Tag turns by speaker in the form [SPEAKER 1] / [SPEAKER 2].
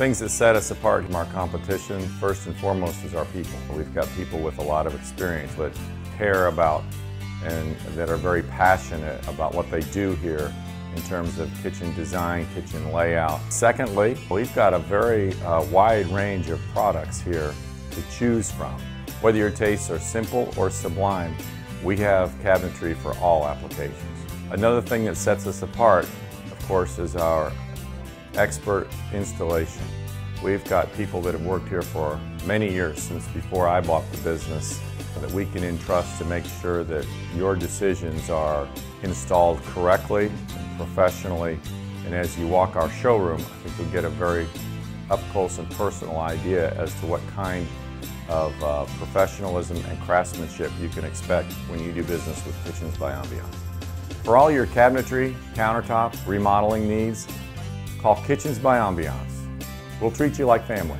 [SPEAKER 1] Things that set us apart from our competition, first and foremost, is our people. We've got people with a lot of experience that care about and that are very passionate about what they do here in terms of kitchen design, kitchen layout. Secondly, we've got a very uh, wide range of products here to choose from. Whether your tastes are simple or sublime, we have cabinetry for all applications. Another thing that sets us apart, of course, is our expert installation. We've got people that have worked here for many years, since before I bought the business, that we can entrust to make sure that your decisions are installed correctly professionally. And as you walk our showroom, I think you'll get a very up close and personal idea as to what kind of uh, professionalism and craftsmanship you can expect when you do business with Kitchens by Ambiance. For all your cabinetry, countertop, remodeling needs, call Kitchens by Ambiance. We'll treat you like family.